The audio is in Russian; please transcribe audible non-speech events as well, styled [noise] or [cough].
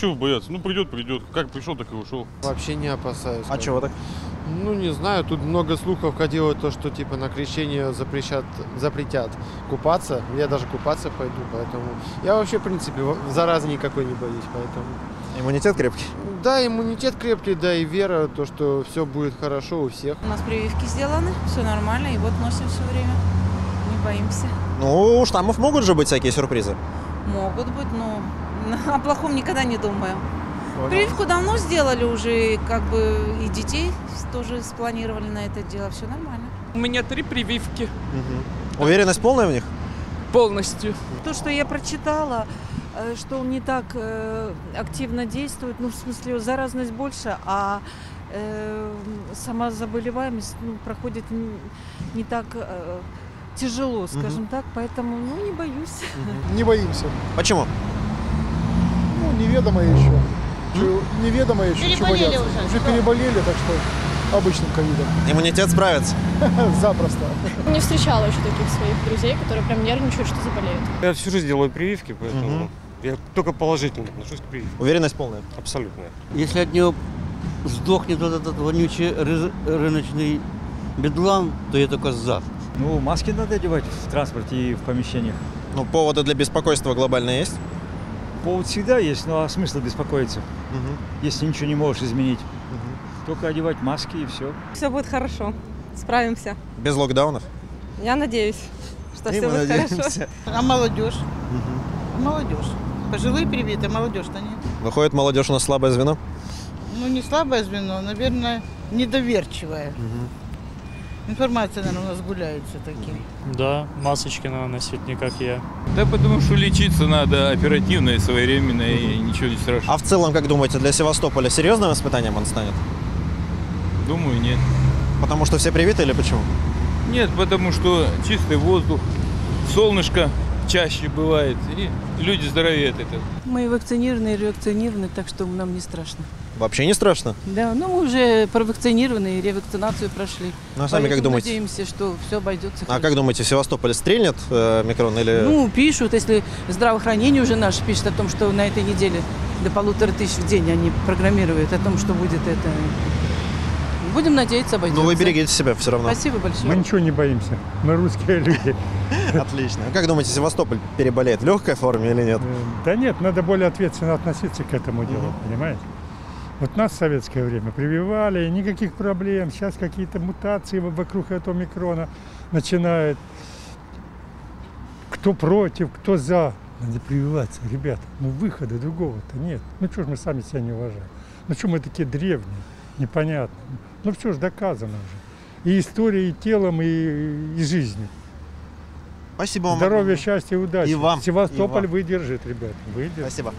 чего бояться? Ну, придет, придет. Как пришел, так и ушел. Вообще не опасаюсь. А чего так? Ну, не знаю, тут много слухов ходило, то, что типа на крещение запрещат, запретят купаться. Я даже купаться пойду, поэтому... Я вообще, в принципе, заразы никакой не боюсь, поэтому... Иммунитет крепкий? Да, иммунитет крепкий, да, и вера, то, что все будет хорошо у всех. У нас прививки сделаны, все нормально, и вот носим все время. Не боимся. Ну, у штаммов могут же быть всякие сюрпризы. Могут быть, но [laughs] о плохом никогда не думаю. Прививку давно сделали уже, как бы и детей тоже спланировали на это дело. Все нормально. У меня три прививки Мгм. Уверенность полная в них? полностью. То, что я прочитала, э, что он не так э, активно действует, ну, в смысле, заразность больше, а э, сама заболеваемость ну, проходит не так тяжело, скажем так, поэтому, ну, не боюсь. [laughs] Не боимся. Почему? Неведомо еще. Неведомо еще. Переболели бояться. уже. Уже переболели, так что обычным ковидом. Иммунитет справится. [laughs] Запросто. Не встречала еще таких своих друзей, которые прям нервничают, что заболеют. Я всю жизнь делаю прививки, поэтому Мгм. я только положительно отношусь к прививке. Уверенность полная. Абсолютно. Если от него сдохнет вот этот вонючий ры- рыночный бедлам, то я только за. Ну, маски надо одевать в транспорте и в помещениях. Ну, поводы для беспокойства глобально есть? Повод всегда есть, ну а смысл беспокоиться, если ничего не можешь изменить? Только одевать маски и все. Все будет хорошо, справимся. Без локдаунов? Я надеюсь, что И мы надеемся. [laughs] А молодежь? Молодежь. Пожилые привиты, а молодежь-то нет. Выходит, молодежь у нас слабое звено? Ну, не слабое звено, наверное, недоверчивое. Информация, наверное, у нас гуляет все-таки. Да, масочки надо носить, не как я. Да потому что лечиться надо оперативно и своевременно, и ничего не страшно. А в целом, как думаете, для Севастополя серьезным испытанием он станет? Думаю, нет. Потому что все привиты или почему? Нет, потому что чистый воздух, солнышко чаще бывает, и люди здоровеют от этого. Мы вакцинированы и ревакцинированы, так что нам не страшно. Вообще не страшно. Да, ну мы уже провакцинированы и ревакцинацию прошли. Ну, а сами как думаете? Надеемся, что все обойдется. А как думаете, в Севастополе стрельнет э, микрон или... Ну, пишут, если здравоохранение уже наше пишет о том, что на этой неделе до полутора тысяч в день они программируют о том, что будет это. Будем надеяться, обойдется. Ну, вы берегите себя все равно. Спасибо большое. ничего не боимся. Мы русские люди. [laughs] Отлично. Как думаете, Севастополь переболеет в легкой форме или нет? Да нет, надо более ответственно относиться к этому делу, понимаете? Вот нас в советское время прививали, никаких проблем. Сейчас какие-то мутации вокруг этого микрона начинают. Кто против, кто за. Надо прививаться, ребята. Ну выхода другого-то нет. Ну что ж мы сами себя не уважаем? Ну что мы такие древние, непонятно. Ну все ж доказано уже. И историей, и телом, и, и жизнью. Спасибо вам. Здоровья, счастья и удачи. И вам, и Севастополь вам. выдержит, ребят, выдержит. Спасибо.